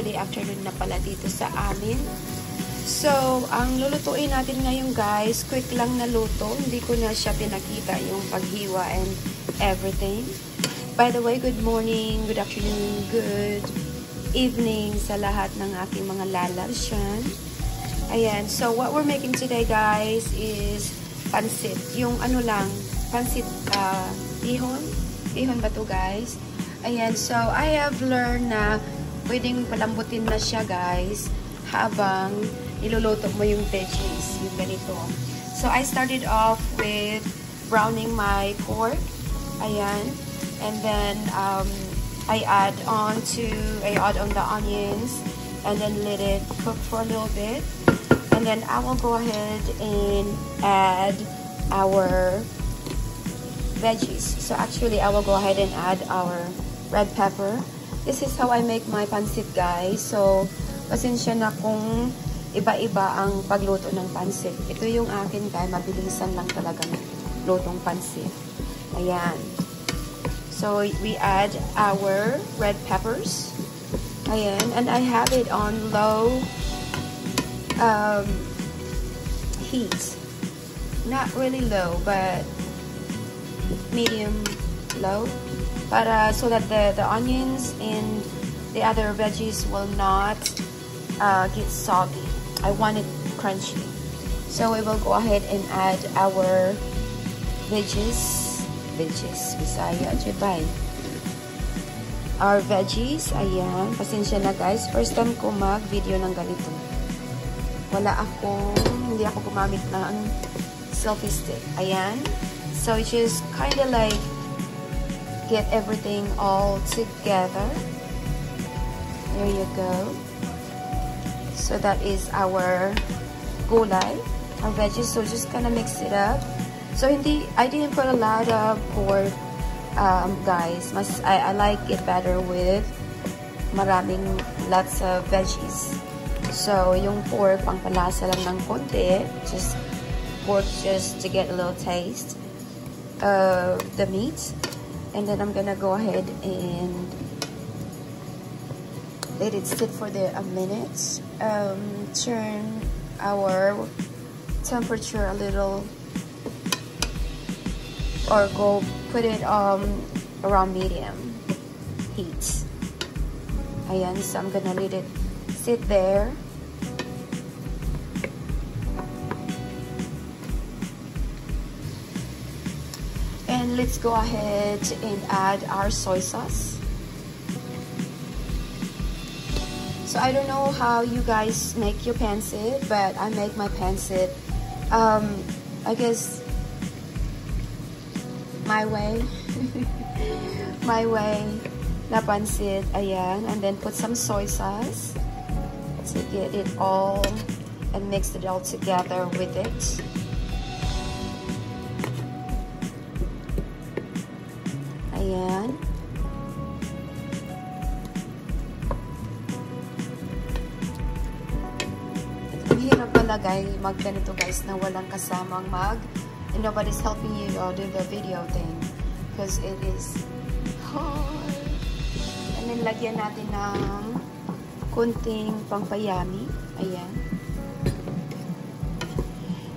actually afternoon na pala dito sa amin. So, ang lulutuin natin ngayon guys, quick lang na luto. Hindi ko na siya pinakita yung paghiwa and everything. By the way, good morning, good afternoon, good evening sa lahat ng aking mga lalabs dyan. Ayan, so what we're making today guys is pansit. Yung ano lang, pansit uh, ihon. Ihon ba to guys? Ayan, so I have learned na pwedeng palambutin na siya guys habang iluluto mo yung veggies, yung ganito. So, I started off with browning my pork. Ayan. And then, um, I add on to, I add on the onions and then let it cook for a little bit. And then I will go ahead and add our veggies. So actually, I will go ahead and add our red pepper. This is how I make my pancit, guys. So, pasensya na kung iba-iba ang pagluto ng pansit. Ito yung akin guys, mabilisan lang talagang lutong pansit. Ayan. So, we add our red peppers. Ayan. And I have it on low um, heat. Not really low, but medium low. Para so that the, the onions and the other veggies will not uh, get soggy. I want it crunchy. So we will go ahead and add our veggies. Veggies, Bisaya, Jebay. Our veggies, ayan. Pasensya na guys. First time ko mag-video ng ganito. Wala akong, hindi ako gumamit ng selfie stick. Ayan. So just kind of like get everything all together. There you go. So that is our gulay, our veggies. So just of mix it up. So hindi, I didn't put a lot of pork, um, guys. Mas, I, I like it better with maraming lots of veggies. So yung pork, pangpalasa lang ng konti. Just pork just to get a little taste of the meat. And then I'm gonna go ahead and let it sit for the a minute. Um, turn our temperature a little or go put it um, around medium heat. Ayan, so I'm gonna let it sit there. And let's go ahead and add our soy sauce. So I don't know how you guys make your pancit, but I make my pancit, um, I guess, my way. my way na pancit, ayan. And then put some soy sauce to get it all and mix it all together with it. Ayan. naglagay mag ganito guys na walang kasamang mag and nobody's helping you uh, do the video thing because it is hard. And then lagyan natin ng kunting pangpayami ayan.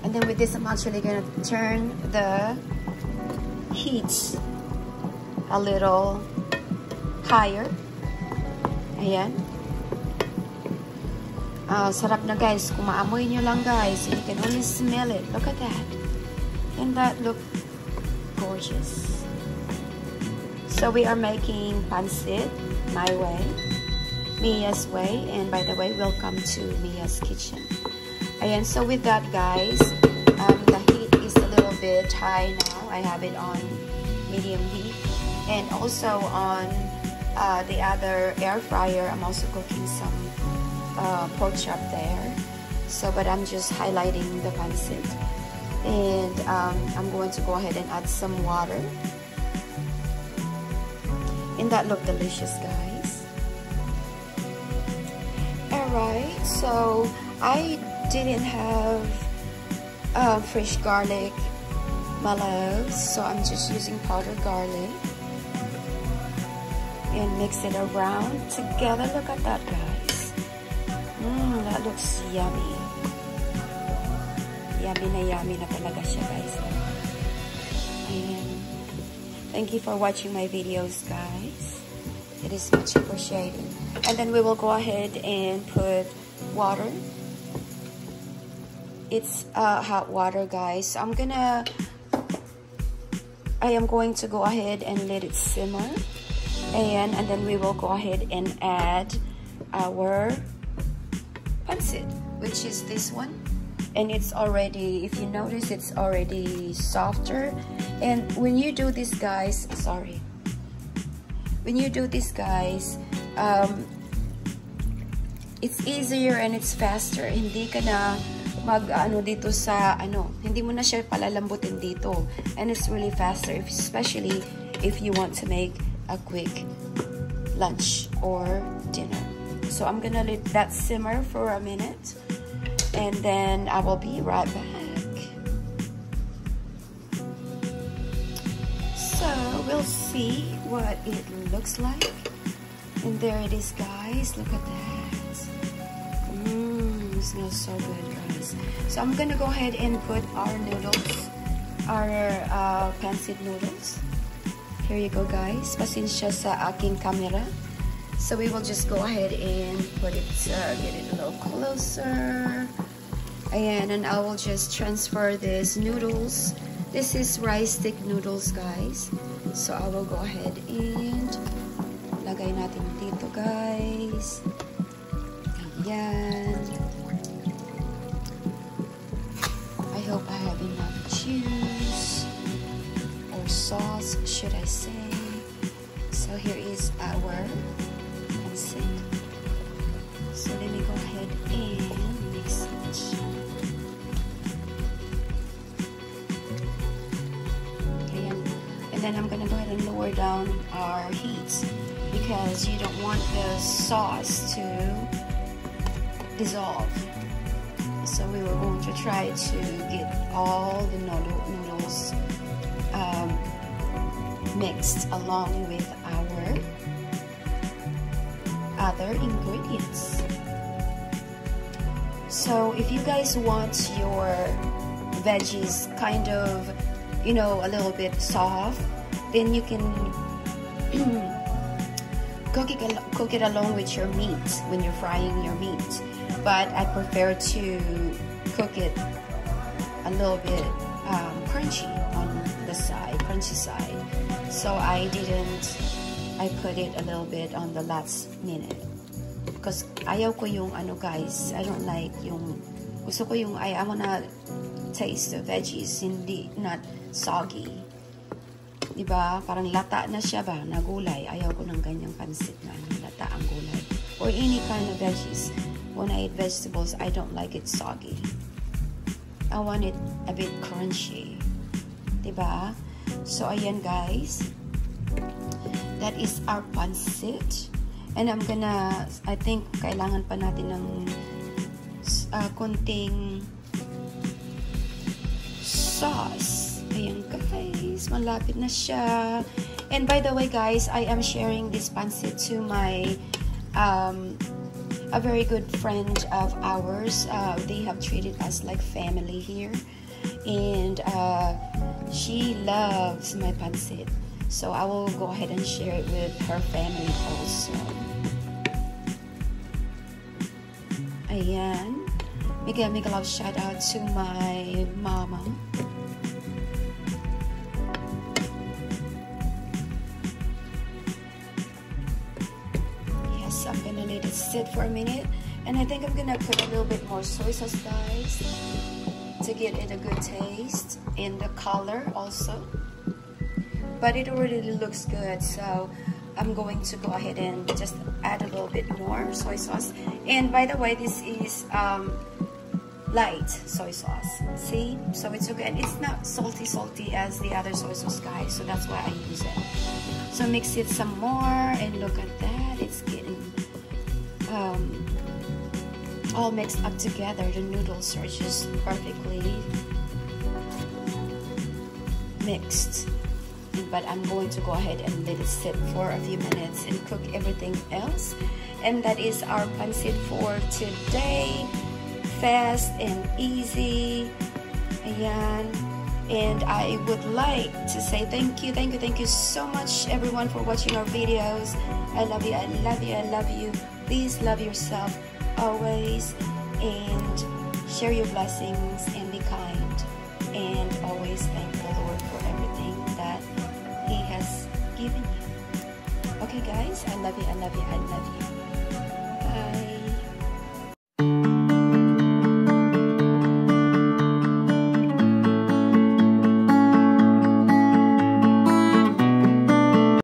And then with this I'm actually gonna turn the heat a little higher ayan Uh, sarap na guys. Kung maamoy nyo lang guys, you can only smell it. Look at that. And that look gorgeous. So we are making pancit my way. Mia's way. And by the way, welcome to Mia's kitchen. Ayan, so with that guys, um, the heat is a little bit high now. I have it on medium heat. And also on uh, the other air fryer, I'm also cooking some uh, pork chop there. So, but I'm just highlighting the pancit. And um, I'm going to go ahead and add some water. And that look delicious, guys. Alright, so I didn't have uh, fresh garlic, my loves, so I'm just using powdered garlic. And mix it around together. Look at that, guys. Mmm, That looks yummy. Yummy na yummy na talaga siya guys. Ayan. Thank you for watching my videos guys. It is much appreciated. And then we will go ahead and put water. It's uh, hot water guys. I'm gonna I am going to go ahead and let it simmer and and then we will go ahead and add our pancit which is this one. And it's already if you notice it's already softer. And when you do this guys sorry. When you do this guys um, it's easier and it's faster. Hindi ka na mag ano dito sa ano hindi mo na siya palalambutin dito. And it's really faster especially if you want to make a quick lunch or dinner. So I'm gonna let that simmer for a minute and then I will be right back. So we'll see what it looks like. And there it is guys, look at that. Mmm, smells so good guys. So I'm gonna go ahead and put our noodles, our uh, pancit noodles. Here you go guys. Pasensya sa aking camera. So we will just go ahead and put it, uh, get it a little closer. Ayan, and I will just transfer this noodles. This is rice stick noodles guys. So I will go ahead and lagay natin dito guys. Ayan. I hope I have enough sauce, should I say. So here is our pancit. So let me go ahead and mix it. Ayan. And then I'm gonna go ahead and lower down our heat because you don't want the sauce to dissolve. So we were going to try to get all the noodles um, mixed along with our other ingredients. So if you guys want your veggies kind of, you know, a little bit soft, then you can cook it, cook it along with your meat when you're frying your meat. But I prefer to cook it a little bit um, crunchy on the side, crunchy side. So I didn't, I put it a little bit on the last minute. Because ayaw ko yung ano guys, I don't like yung, gusto ko yung, I, I wanna taste the veggies, hindi, not soggy. Diba? Parang lata na siya ba, na gulay. Ayaw ko ng ganyang pansit na lata ang gulay. Or any kind of veggies. When I eat vegetables, I don't like it soggy. I want it a bit crunchy. Diba? So, ayan guys. That is our pancit. And I'm gonna, I think, kailangan pa natin ng uh, konting sauce. Ayan guys, malapit na siya. And by the way guys, I am sharing this pancit to my um, a very good friend of ours. Uh, they have treated us like family here. And uh, she loves my pancit. So I will go ahead and share it with her family also. Ayan. Mega, mega love shout out to my mama. Yes, I'm gonna let it sit for a minute. And I think I'm gonna put a little bit more soy sauce, guys, to get it a good taste and the color also. But it already looks good, so I'm going to go ahead and just add a little bit more soy sauce. And by the way, this is um, light soy sauce. See? So it's okay. And it's not salty salty as the other soy sauce, guys. So that's why I use it. So mix it some more and look at that. It's getting um, all mixed up together. The noodles are just perfectly mixed but I'm going to go ahead and let it sit for a few minutes and cook everything else and that is our pancit for today fast and easy. Ayan. And I would like to say thank you, thank you, thank you so much everyone for watching our videos. I love you, I love you, I love you. Please love yourself always and share your blessings and be kind and always thank the Lord for everything that He has given you. Okay guys, I love you, I love you, I love you.